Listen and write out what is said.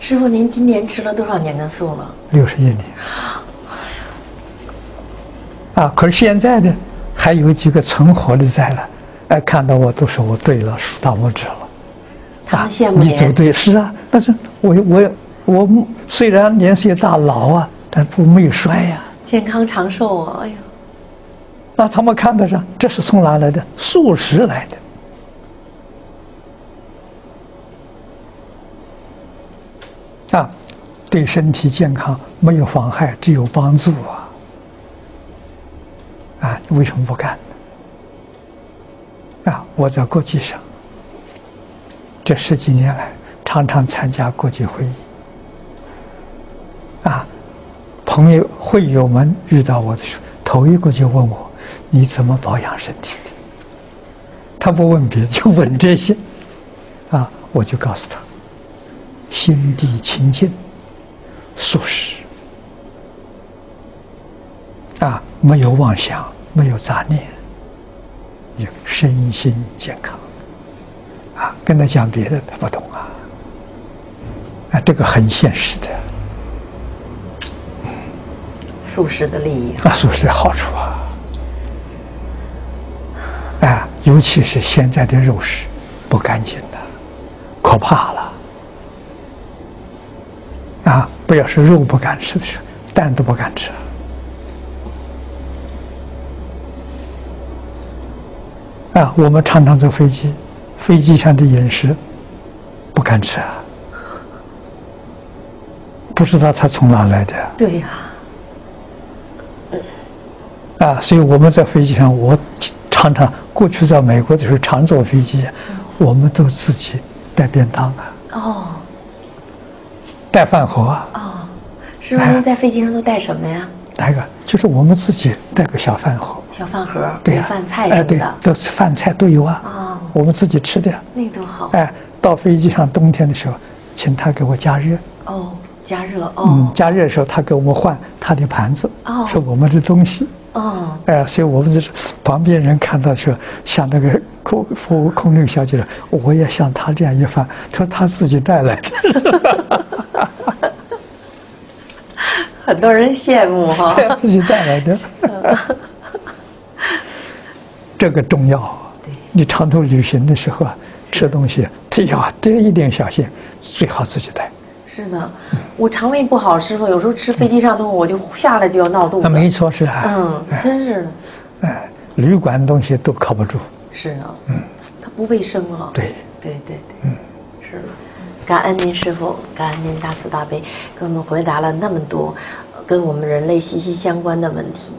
师傅，您今年吃了多少年的素了？六十一年。啊，可是现在呢，还有几个存活的在了，哎，看到我都说我对了，竖大拇指了。他们羡慕你走对是啊，但是我我我虽然年岁大老啊，但不没有衰呀，健康长寿啊！哎呀，那他们看得上，这是从哪来的？素食来的啊，对身体健康没有妨害，只有帮助啊！啊，你为什么不干呢？啊，我在国际上。这十几年来，常常参加国际会议，啊，朋友会友们遇到我的时候，头一个就问我：“你怎么保养身体的？”他不问别的，就问这些，啊，我就告诉他：心地清净，素食，啊，没有妄想，没有杂念，有身心健康。啊，跟他讲别的，他不懂啊！啊，这个很现实的，素食的利益啊，素食的好处啊！哎，尤其是现在的肉食不干净的，可怕了！啊，不要说肉不敢吃的时候，蛋都不敢吃啊！我们常常坐飞机。飞机上的饮食不敢吃啊，不知道它从哪来的。对呀，啊，所以我们在飞机上，我常常过去在美国的时候常坐飞机，我们都自己带便当啊。哦。带饭盒啊。哦，师傅，您在飞机上都带什么呀？带个，就是我们自己带个小饭盒。小饭盒，对饭菜什么的，都是饭菜都有啊。啊。我们自己吃的，那多好！哎，到飞机上冬天的时候，请他给我加热。哦，加热哦。嗯，加热的时候他给我们换他的盘子。哦。是我们的东西。哦。哎，所以我们就是旁边人看到说，像那个空服务空中小姐了，我也像他这样一番。他说他自己带来的。很多人羡慕哈。自己带来的。这个重要。你长途旅行的时候啊，吃东西，这要这一点小心，最好自己带。是的，我肠胃不好，师傅有时候吃飞机上东西，我就下来就要闹肚子。没错，是啊。嗯，真是。哎，旅馆东西都靠不住。是啊。嗯。它不卫生啊。对。对对对。嗯。是。感恩您师傅，感恩您大慈大悲，给我们回答了那么多跟我们人类息息相关的问题。